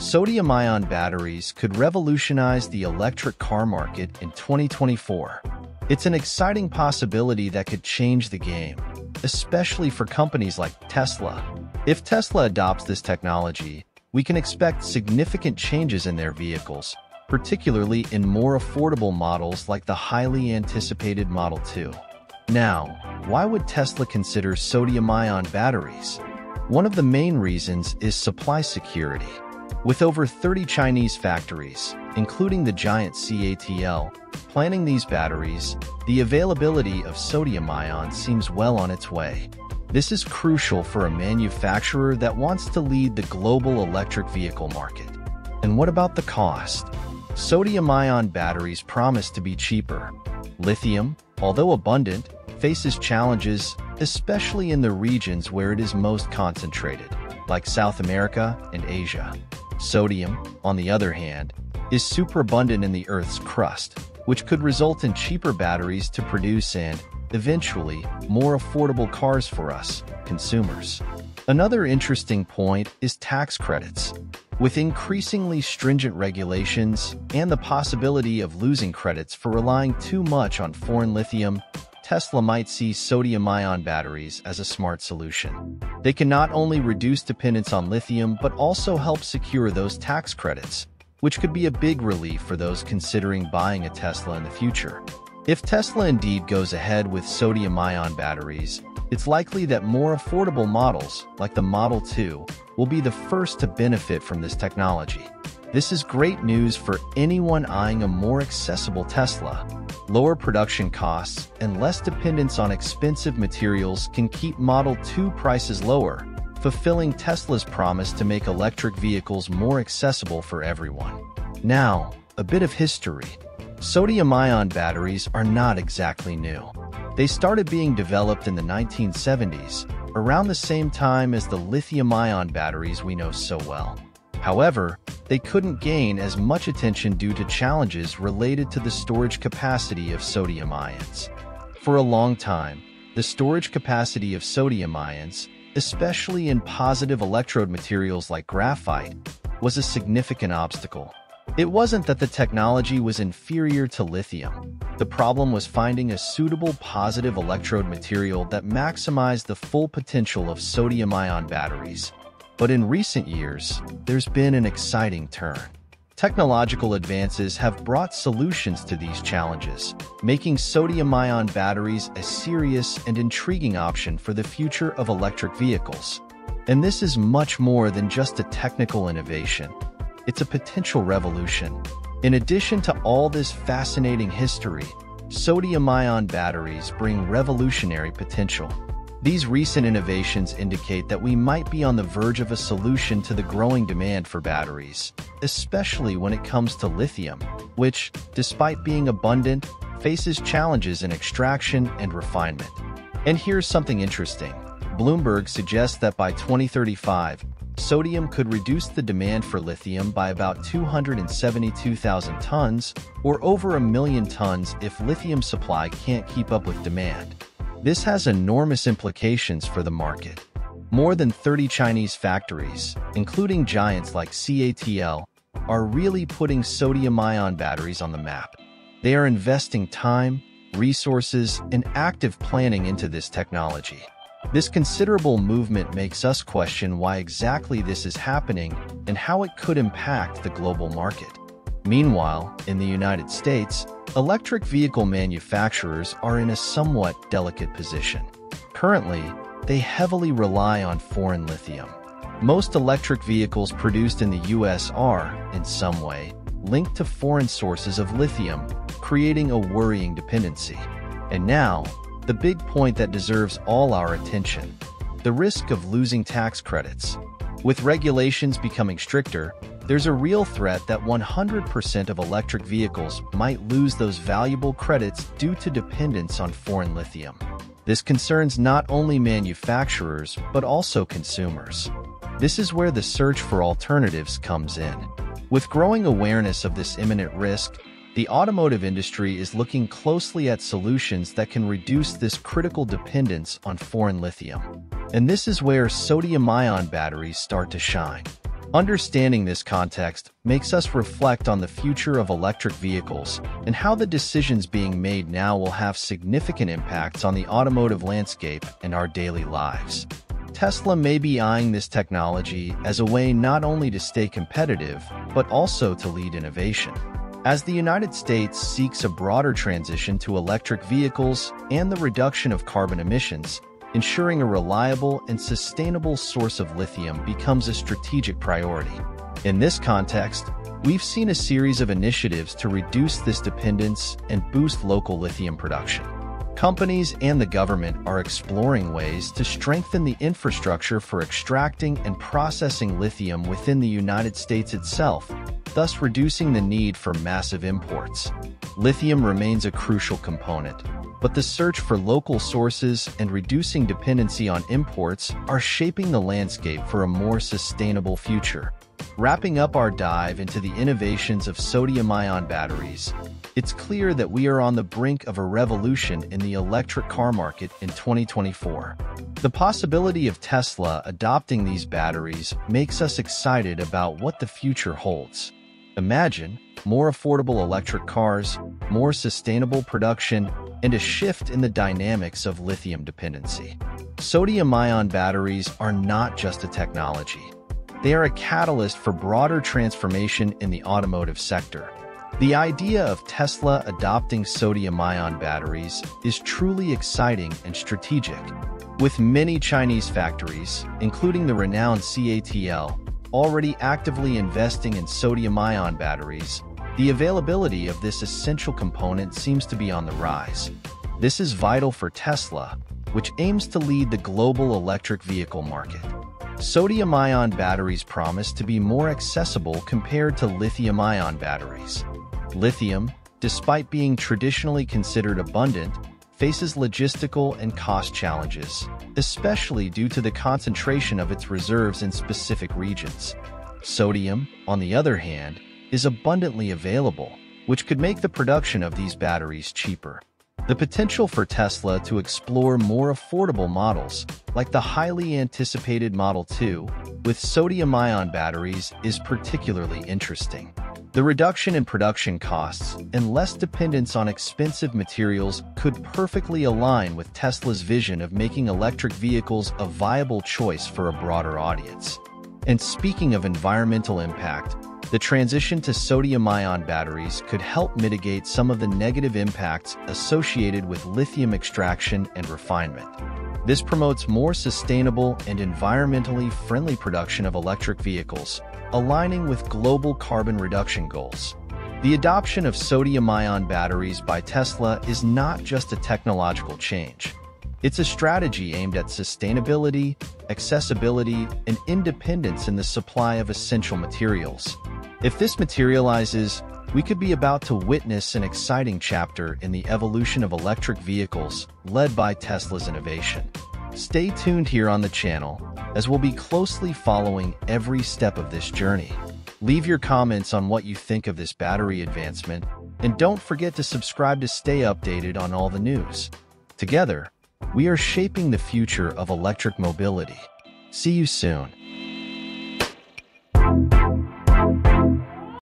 Sodium-ion batteries could revolutionize the electric car market in 2024. It's an exciting possibility that could change the game, especially for companies like Tesla. If Tesla adopts this technology, we can expect significant changes in their vehicles, particularly in more affordable models like the highly anticipated Model 2. Now, why would Tesla consider sodium-ion batteries? One of the main reasons is supply security. With over 30 Chinese factories, including the giant CATL, planning these batteries, the availability of sodium ion seems well on its way. This is crucial for a manufacturer that wants to lead the global electric vehicle market. And what about the cost? Sodium-ion batteries promise to be cheaper. Lithium, although abundant, faces challenges, especially in the regions where it is most concentrated, like South America and Asia. Sodium, on the other hand, is superabundant in the Earth's crust, which could result in cheaper batteries to produce and, eventually, more affordable cars for us, consumers. Another interesting point is tax credits. With increasingly stringent regulations and the possibility of losing credits for relying too much on foreign lithium, Tesla might see sodium-ion batteries as a smart solution. They can not only reduce dependence on lithium but also help secure those tax credits, which could be a big relief for those considering buying a Tesla in the future. If Tesla indeed goes ahead with sodium-ion batteries, it's likely that more affordable models, like the Model 2, will be the first to benefit from this technology. This is great news for anyone eyeing a more accessible Tesla, Lower production costs and less dependence on expensive materials can keep Model 2 prices lower, fulfilling Tesla's promise to make electric vehicles more accessible for everyone. Now, a bit of history. Sodium-ion batteries are not exactly new. They started being developed in the 1970s, around the same time as the lithium-ion batteries we know so well. However, they couldn't gain as much attention due to challenges related to the storage capacity of sodium ions. For a long time, the storage capacity of sodium ions, especially in positive electrode materials like graphite, was a significant obstacle. It wasn't that the technology was inferior to lithium. The problem was finding a suitable positive electrode material that maximized the full potential of sodium-ion batteries. But in recent years, there's been an exciting turn. Technological advances have brought solutions to these challenges, making sodium-ion batteries a serious and intriguing option for the future of electric vehicles. And this is much more than just a technical innovation. It's a potential revolution. In addition to all this fascinating history, sodium-ion batteries bring revolutionary potential. These recent innovations indicate that we might be on the verge of a solution to the growing demand for batteries, especially when it comes to lithium, which, despite being abundant, faces challenges in extraction and refinement. And here's something interesting. Bloomberg suggests that by 2035, sodium could reduce the demand for lithium by about 272,000 tons, or over a million tons if lithium supply can't keep up with demand. This has enormous implications for the market. More than 30 Chinese factories, including giants like CATL, are really putting sodium-ion batteries on the map. They are investing time, resources, and active planning into this technology. This considerable movement makes us question why exactly this is happening and how it could impact the global market. Meanwhile, in the United States, electric vehicle manufacturers are in a somewhat delicate position. Currently, they heavily rely on foreign lithium. Most electric vehicles produced in the US are, in some way, linked to foreign sources of lithium, creating a worrying dependency. And now, the big point that deserves all our attention, the risk of losing tax credits. With regulations becoming stricter, there's a real threat that 100% of electric vehicles might lose those valuable credits due to dependence on foreign lithium. This concerns not only manufacturers, but also consumers. This is where the search for alternatives comes in. With growing awareness of this imminent risk, the automotive industry is looking closely at solutions that can reduce this critical dependence on foreign lithium. And this is where sodium-ion batteries start to shine. Understanding this context makes us reflect on the future of electric vehicles and how the decisions being made now will have significant impacts on the automotive landscape and our daily lives. Tesla may be eyeing this technology as a way not only to stay competitive, but also to lead innovation. As the United States seeks a broader transition to electric vehicles and the reduction of carbon emissions, ensuring a reliable and sustainable source of lithium becomes a strategic priority. In this context, we've seen a series of initiatives to reduce this dependence and boost local lithium production. Companies and the government are exploring ways to strengthen the infrastructure for extracting and processing lithium within the United States itself, thus reducing the need for massive imports. Lithium remains a crucial component, but the search for local sources and reducing dependency on imports are shaping the landscape for a more sustainable future. Wrapping up our dive into the innovations of sodium-ion batteries, it's clear that we are on the brink of a revolution in the electric car market in 2024. The possibility of Tesla adopting these batteries makes us excited about what the future holds. Imagine more affordable electric cars, more sustainable production, and a shift in the dynamics of lithium dependency. Sodium-ion batteries are not just a technology. They are a catalyst for broader transformation in the automotive sector. The idea of Tesla adopting sodium-ion batteries is truly exciting and strategic. With many Chinese factories, including the renowned CATL, already actively investing in sodium-ion batteries, the availability of this essential component seems to be on the rise. This is vital for Tesla, which aims to lead the global electric vehicle market. Sodium-ion batteries promise to be more accessible compared to lithium-ion batteries. Lithium, despite being traditionally considered abundant, faces logistical and cost challenges, especially due to the concentration of its reserves in specific regions. Sodium, on the other hand, is abundantly available, which could make the production of these batteries cheaper. The potential for Tesla to explore more affordable models, like the highly anticipated Model 2, with sodium-ion batteries is particularly interesting. The reduction in production costs and less dependence on expensive materials could perfectly align with Tesla's vision of making electric vehicles a viable choice for a broader audience. And speaking of environmental impact, the transition to sodium-ion batteries could help mitigate some of the negative impacts associated with lithium extraction and refinement. This promotes more sustainable and environmentally friendly production of electric vehicles, aligning with global carbon reduction goals. The adoption of sodium-ion batteries by Tesla is not just a technological change. It's a strategy aimed at sustainability, accessibility, and independence in the supply of essential materials. If this materializes, we could be about to witness an exciting chapter in the evolution of electric vehicles led by Tesla's innovation. Stay tuned here on the channel as we'll be closely following every step of this journey. Leave your comments on what you think of this battery advancement, and don't forget to subscribe to stay updated on all the news. Together, we are shaping the future of electric mobility. See you soon.